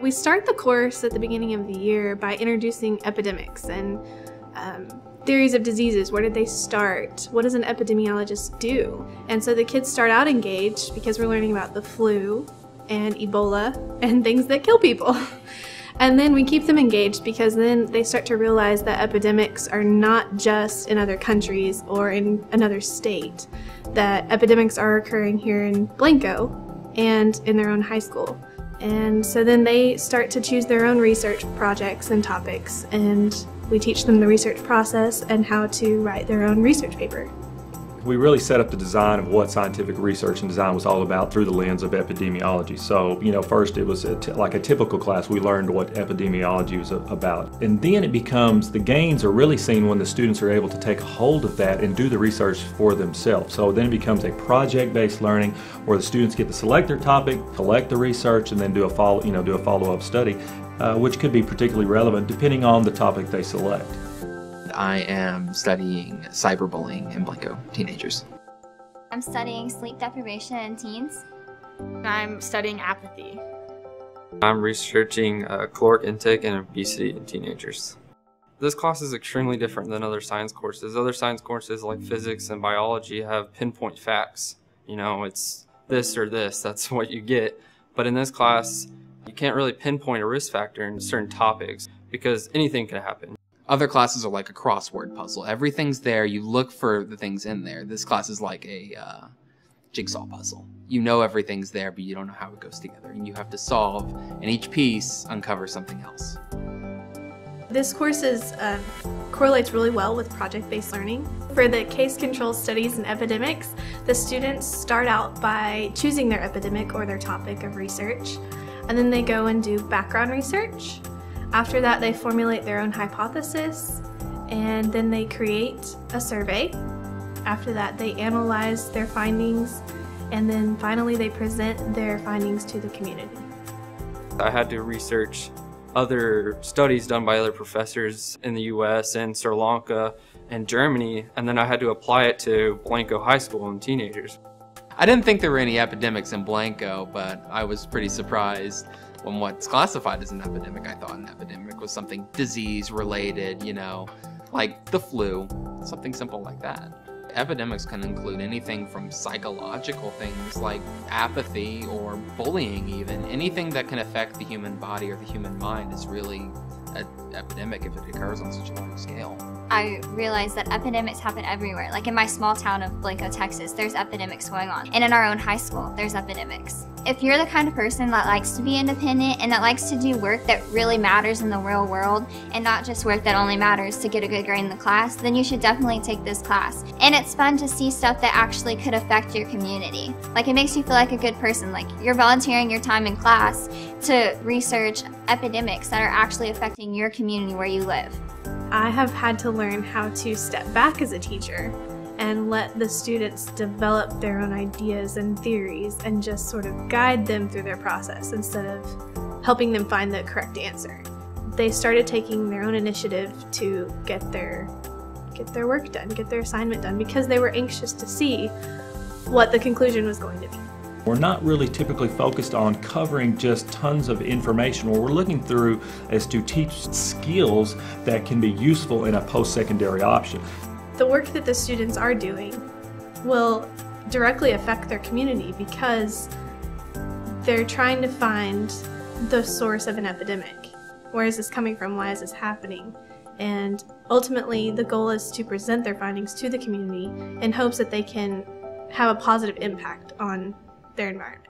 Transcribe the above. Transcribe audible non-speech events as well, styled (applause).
We start the course at the beginning of the year by introducing epidemics and um, theories of diseases. Where did they start? What does an epidemiologist do? And so the kids start out engaged because we're learning about the flu and Ebola and (laughs) things that kill people. (laughs) And then we keep them engaged because then they start to realize that epidemics are not just in other countries or in another state, that epidemics are occurring here in Blanco and in their own high school. And so then they start to choose their own research projects and topics, and we teach them the research process and how to write their own research paper. We really set up the design of what scientific research and design was all about through the lens of epidemiology. So, you know, first it was like a typical class, we learned what epidemiology was about. And then it becomes, the gains are really seen when the students are able to take a hold of that and do the research for themselves. So then it becomes a project-based learning where the students get to select their topic, collect the research, and then do a follow, you know, do a follow-up study, uh, which could be particularly relevant depending on the topic they select. I am studying cyberbullying in Blanco teenagers. I'm studying sleep deprivation in teens. I'm studying apathy. I'm researching uh, caloric intake and obesity in teenagers. This class is extremely different than other science courses. Other science courses like physics and biology have pinpoint facts. You know, it's this or this, (laughs) that's what you get. But in this class, you can't really pinpoint a risk factor in certain topics because anything can happen. Other classes are like a crossword puzzle. Everything's there. You look for the things in there. This class is like a uh, jigsaw puzzle. You know everything's there, but you don't know how it goes together. And you have to solve, and each piece uncovers something else. This course is, uh, correlates really well with project-based learning. For the case control studies and epidemics, the students start out by choosing their epidemic or their topic of research, and then they go and do background research, after that, they formulate their own hypothesis and then they create a survey. After that, they analyze their findings and then finally they present their findings to the community. I had to research other studies done by other professors in the US and Sri Lanka and Germany, and then I had to apply it to Blanco High School and teenagers. I didn't think there were any epidemics in Blanco, but I was pretty surprised when what's classified as an epidemic. I thought an epidemic was something disease related, you know, like the flu, something simple like that. Epidemics can include anything from psychological things like apathy or bullying, even. Anything that can affect the human body or the human mind is really an epidemic if it occurs on such a large scale. I realized that epidemics happen everywhere. Like in my small town of Blanco, Texas, there's epidemics going on. And in our own high school, there's epidemics. If you're the kind of person that likes to be independent and that likes to do work that really matters in the real world and not just work that only matters to get a good grade in the class, then you should definitely take this class. And it's fun to see stuff that actually could affect your community. Like it makes you feel like a good person. Like you're volunteering your time in class to research epidemics that are actually affecting your community where you live. I have had to learn how to step back as a teacher and let the students develop their own ideas and theories and just sort of guide them through their process instead of helping them find the correct answer. They started taking their own initiative to get their get their work done, get their assignment done because they were anxious to see what the conclusion was going to be. We're not really typically focused on covering just tons of information. What we're looking through is to teach skills that can be useful in a post-secondary option. The work that the students are doing will directly affect their community because they're trying to find the source of an epidemic. Where is this coming from? Why is this happening? And ultimately, the goal is to present their findings to the community in hopes that they can have a positive impact on their environment.